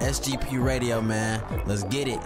SGP Radio, man. Let's get it.